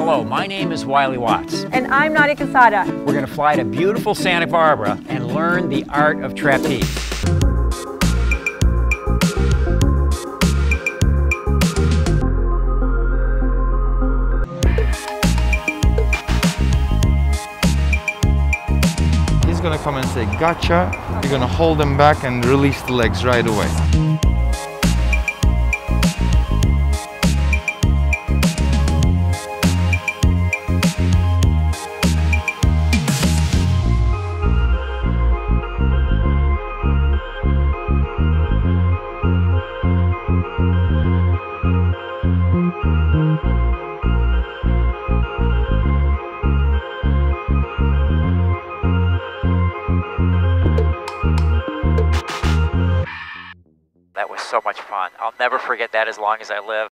Hello, my name is Wiley Watts. And I'm Nadia Quezada. We're going to fly to beautiful Santa Barbara and learn the art of trapeze. He's gonna come and say, gotcha. You're gonna hold them back and release the legs right away. That was so much fun. I'll never forget that as long as I live.